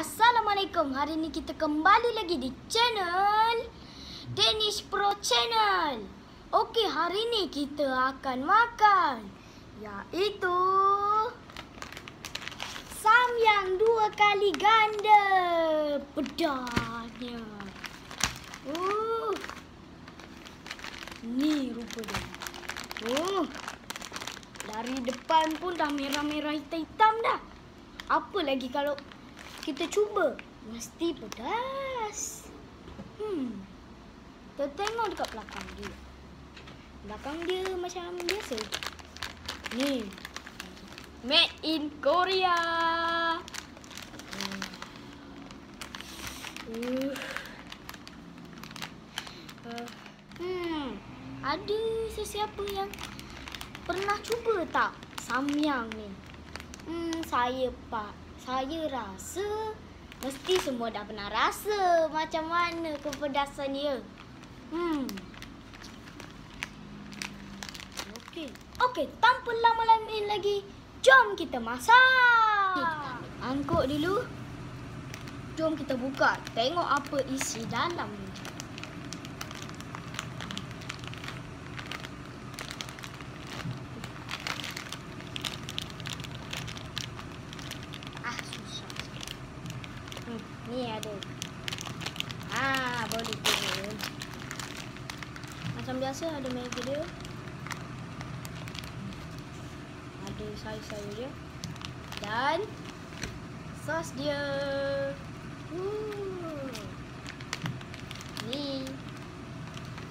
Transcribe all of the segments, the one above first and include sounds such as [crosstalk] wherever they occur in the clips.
Assalamualaikum. Hari ini kita kembali lagi di channel Danish Pro Channel. Okey, hari ini kita akan makan iaitu samyang dua kali ganda pedasnya. Uh. Ni rupa dia. Oh. Dari depan pun dah merah-merah hitam-hitam dah. Apa lagi kalau kita cuba? Mesti pedas. Hmm. Kita tengok dekat belakang dia. Belakang dia macam biasa. Ni. Made in Korea. Hmm. Ada sesiapa yang pernah cuba tak samyang ni? Hmm, saya pak. Saya rasa mesti semua dah pernah rasa macam mana kepedasan dia. Hmm. Okey. Okey, tanpa lama-lama lagi, jom kita masak. [laughs] Angkut dulu. Jom kita buka. Tengok apa isi dalam ni. Ah, susah. Hmm, ni ada. Ah, boleh turun. Macam biasa ada mega dia. Ada sayur-sayur dia. Dan sos dia. Uh. Ni.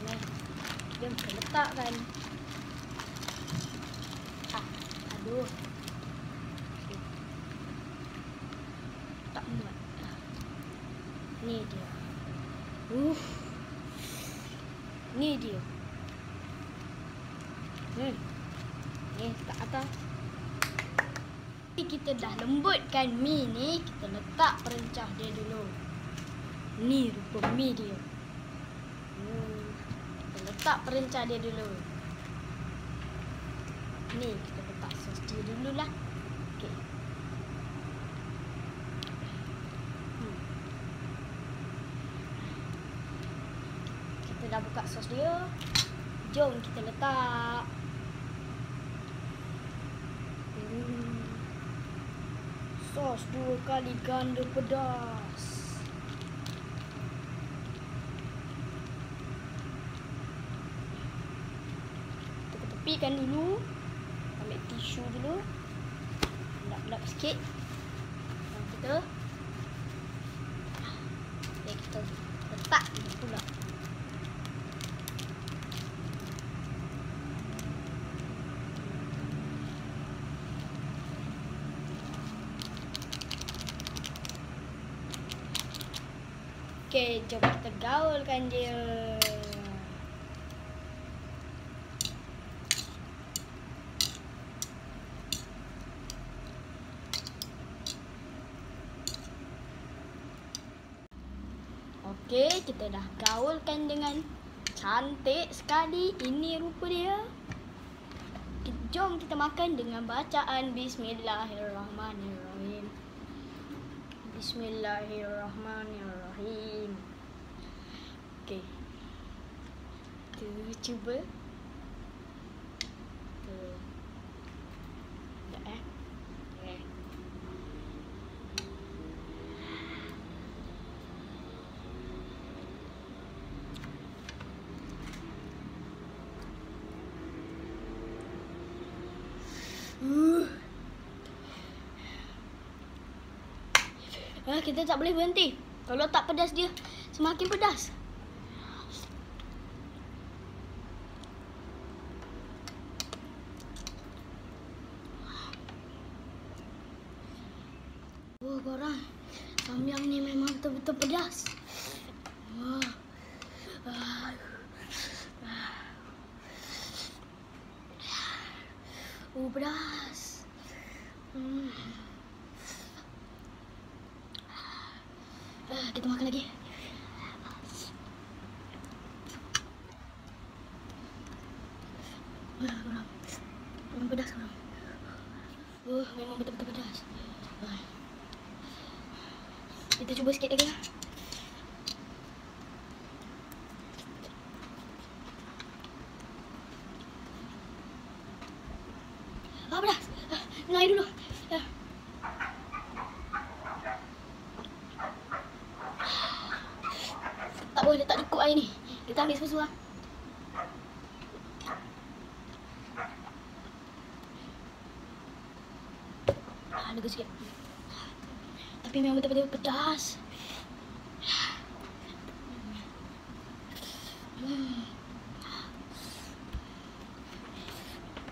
Ni. Jom kita letakkan. Ah, aduh. Tak muat. Ni dia. Uh. Ni dia. Hmm. Ni kat atas. Kita dah lembutkan mi ni, kita letak perencah dia dulu. Ni rupa mi dia. Hmm. Kita letak perencah dia dulu. Ni kita letak sos dia dululah. Okey. Hmm. Kita dah buka sos dia. Jom kita letak. Hmm. Sos dua kali ganda pedas. Kita tepikan dulu. Ambil tisu dulu. Lap-lap sikit. Dan kita Okay, kita letak dulu pula. Okey, jom kita gaulkan dia. Okey, kita dah gaulkan dengan cantik sekali. Ini rupa dia. Jom kita makan dengan bacaan Bismillahirrahmanirrahim. Bismillahirrahmanirrahim. Okey. Kita cuba. Kita. Sekejap eh. Okay. Uh. Ah, kita tak boleh berhenti. Kalau tak pedas dia, semakin pedas. Wah, korang. Samyang ni memang betul-betul pedas. Wah. Ah. Oh, pedas. Hmm. Kita makan lagi. Memang pedas korang. Oh, memang betul-betul pedas. Kita cuba sikit lagi lah. Ah, pedas. Ah, minum air dulu. Ah. Tak boleh, tak cukup air ni. Kita ambil susu lah. Ah, lega sikit. Tapi memang betul-betul pedas.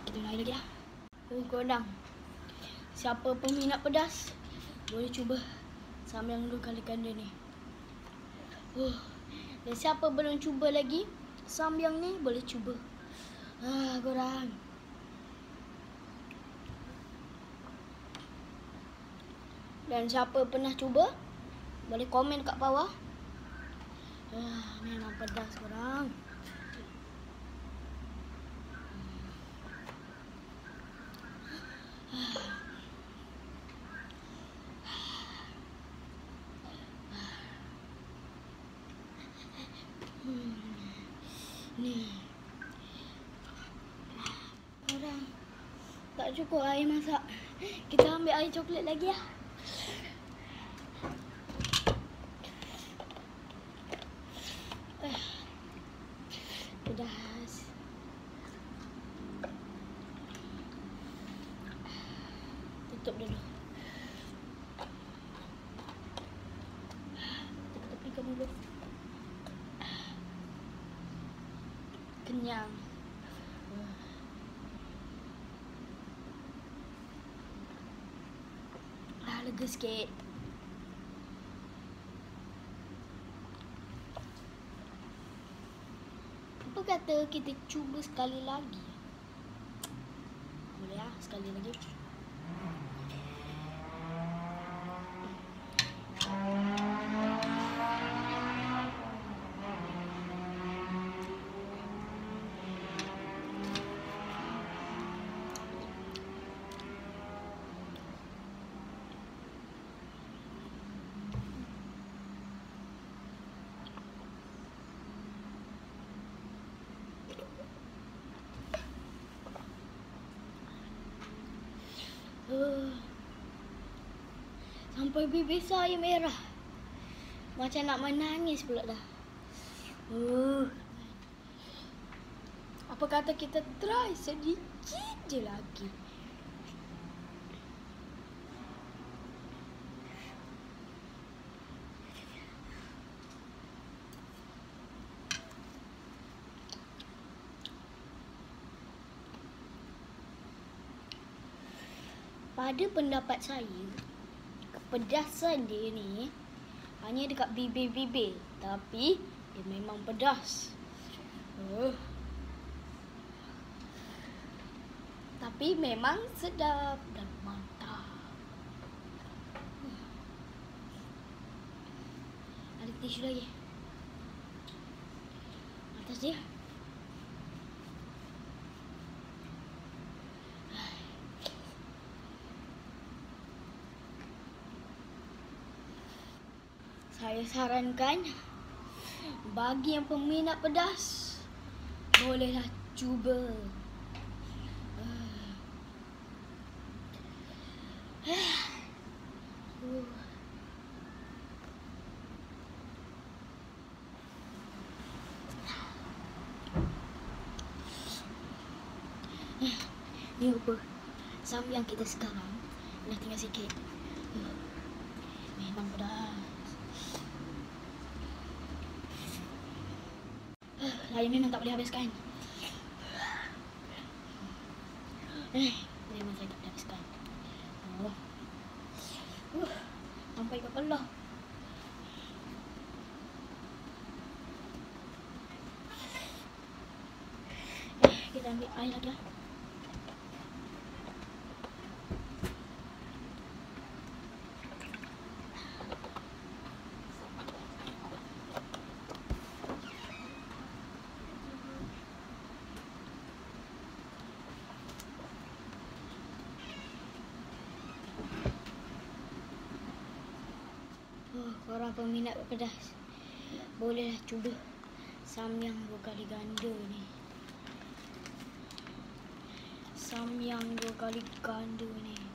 Kita air lagi lah. Oh, korang. Siapa peminat pedas, boleh cuba samyang dulu kali kanda ni. Oh. Dan siapa belum cuba lagi, samyang ni boleh cuba. Ah, korang. Dan siapa pernah cuba, boleh komen kat bawah. Ah, memang pedas korang. Hmm. Ni. Korang. Tak cukup air masak. Kita ambil air coklat lagi lah. Pedas. Tutup dulu. Tepi-tepikan dulu. Kenyang. Ah, lega sikit. Apa kata kita cuba sekali lagi? Boleh ah, sekali lagi. Uh, sampai bibir saya merah. Macam nak menangis pula dah. Uh. Apa kata kita try sedikit je lagi. Pada pendapat saya, kepedasan dia ni hanya dekat bibir-bibir. Tapi dia memang pedas. Uh. Tapi memang sedap dan mantap. Ada tisu lagi. Atas dia. Saya sarankan bagi yang peminat pedas bolehlah cuba. [sighs] Ni apa? Samyang kita sekarang dah tinggal sikit. Memang pedas. Saya memang tak boleh habiskan. Eh, memang saya tak boleh habiskan. Oh. Uh, sampai ke kelah. Eh, kita ambil air lagi lah. Korang peminat pedas. Bolehlah cuba samyang dua kali ganda ni. Samyang dua kali ganda ni.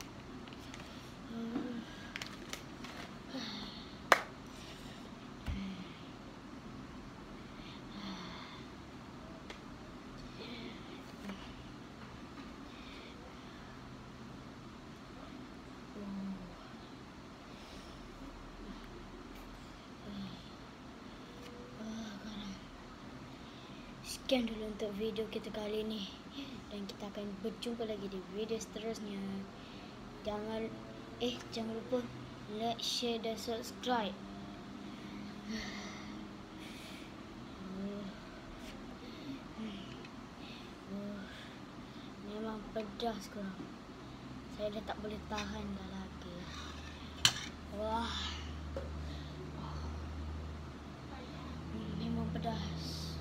Sekian dulu untuk video kita kali ini dan kita akan berjumpa lagi di video seterusnya. Jangan eh jangan lupa like, share dan subscribe. Memang pedas korang. Saya dah tak boleh tahan dah lagi. Wah. Memang pedas.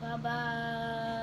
拜拜。